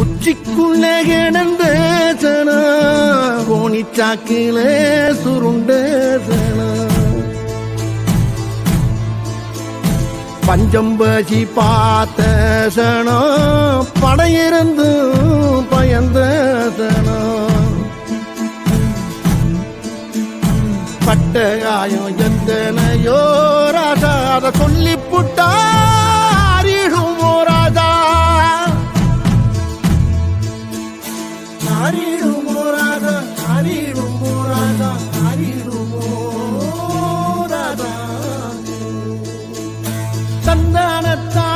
உச்சிக்குள்ள கிடந்த சனா கோணிச்சாக்கில சுருண்ட சனா பஞ்சம்பசி பார்த்த சனா படையிருந்து பயந்த சனா பட்ட காயம் எத்தனையோ ராசா அதை சொல்லி புட்டா ஆறிடுமோ ராதா ஆறிடுமோ ராதா ஆறிடுமோ ராதா. தந்தானத்தான்